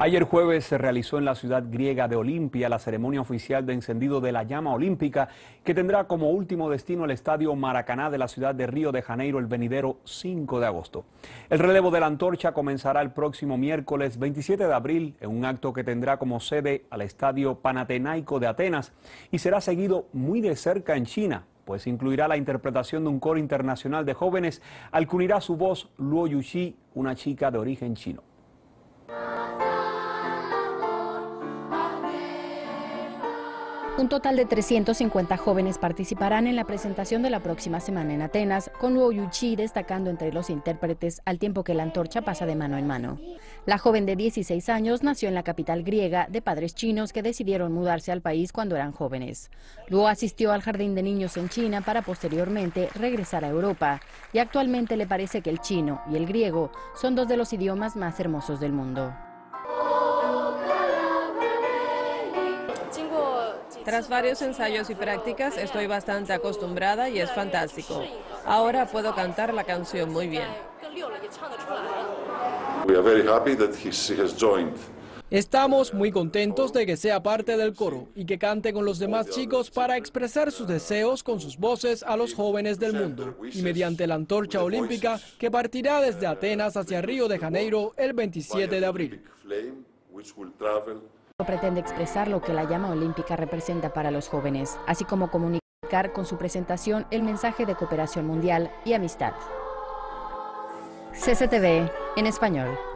Ayer jueves se realizó en la ciudad griega de Olimpia la ceremonia oficial de encendido de la llama olímpica que tendrá como último destino el estadio Maracaná de la ciudad de Río de Janeiro el venidero 5 de agosto. El relevo de la antorcha comenzará el próximo miércoles 27 de abril en un acto que tendrá como sede al estadio Panatenaico de Atenas y será seguido muy de cerca en China pues incluirá la interpretación de un coro internacional de jóvenes al que unirá su voz Luo Yuxi, una chica de origen chino. Un total de 350 jóvenes participarán en la presentación de la próxima semana en Atenas, con Luo Yuchi destacando entre los intérpretes al tiempo que la antorcha pasa de mano en mano. La joven de 16 años nació en la capital griega de padres chinos que decidieron mudarse al país cuando eran jóvenes. Luo asistió al jardín de niños en China para posteriormente regresar a Europa y actualmente le parece que el chino y el griego son dos de los idiomas más hermosos del mundo. Tras varios ensayos y prácticas estoy bastante acostumbrada y es fantástico. Ahora puedo cantar la canción muy bien. Estamos muy contentos de que sea parte del coro y que cante con los demás chicos para expresar sus deseos con sus voces a los jóvenes del mundo y mediante la antorcha olímpica que partirá desde Atenas hacia Río de Janeiro el 27 de abril pretende expresar lo que la llama olímpica representa para los jóvenes, así como comunicar con su presentación el mensaje de cooperación mundial y amistad. CCTV en español.